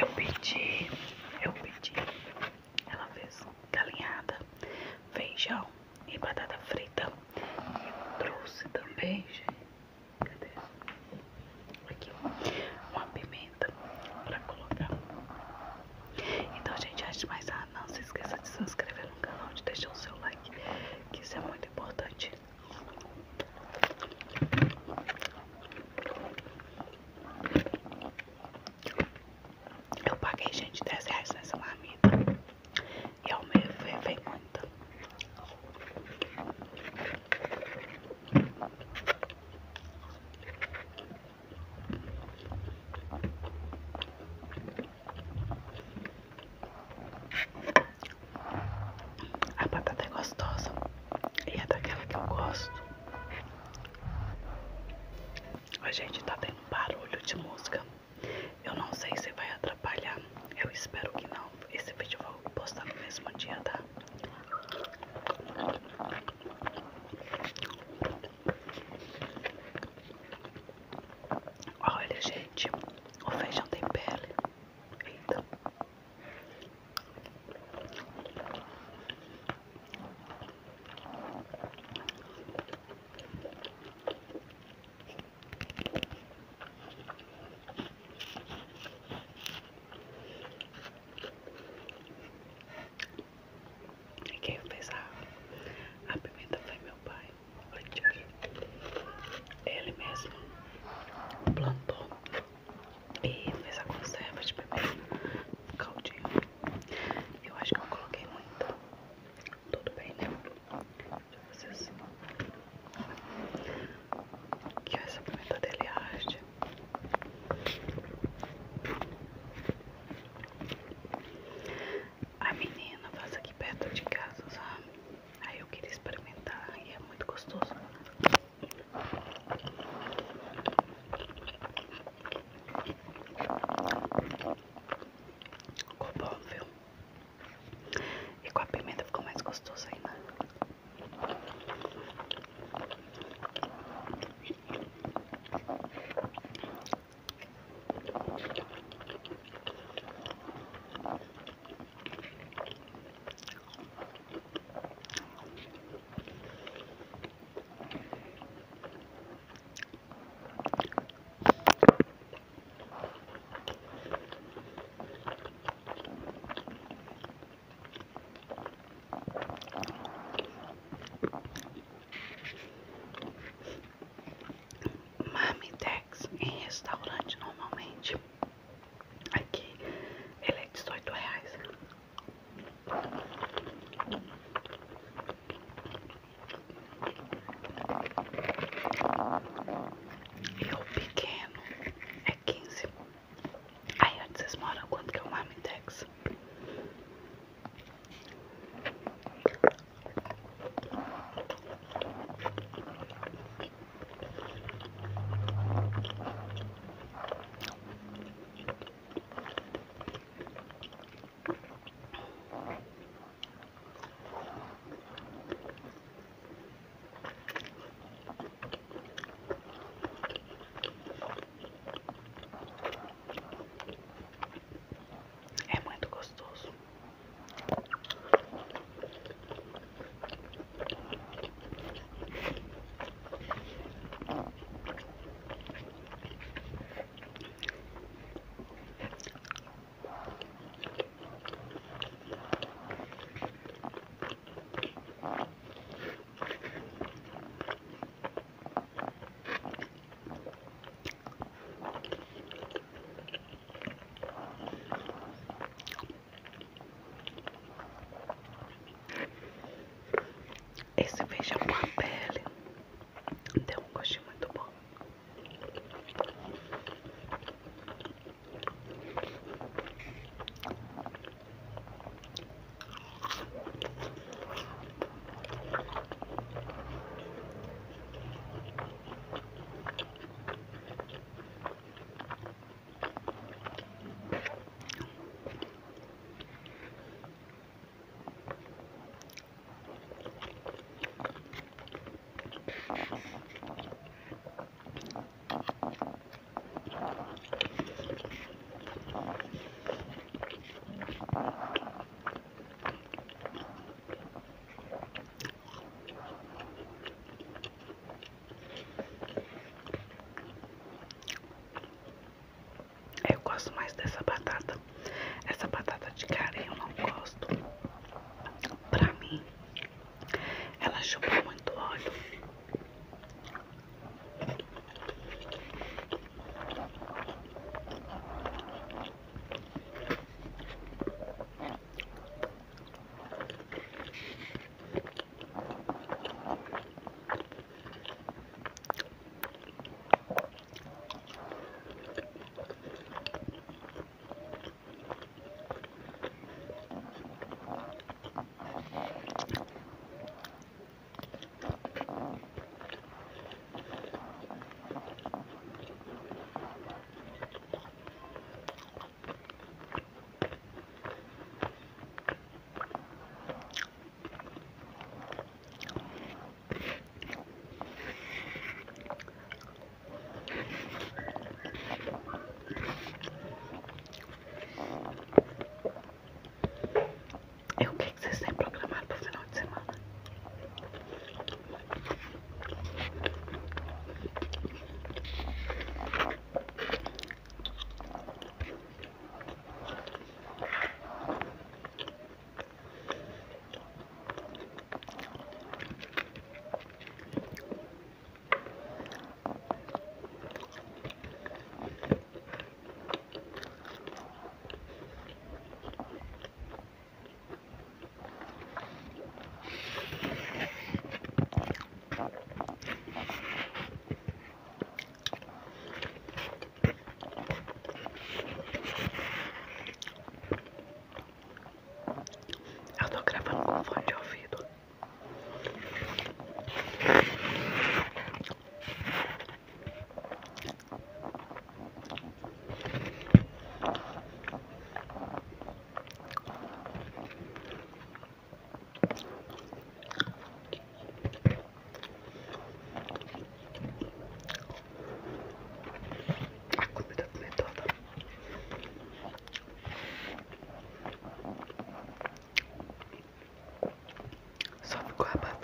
eu pedi. Eu paguei, gente, 10 reais nessa marmita. E ao meio veio muito. 好好好。Guapa.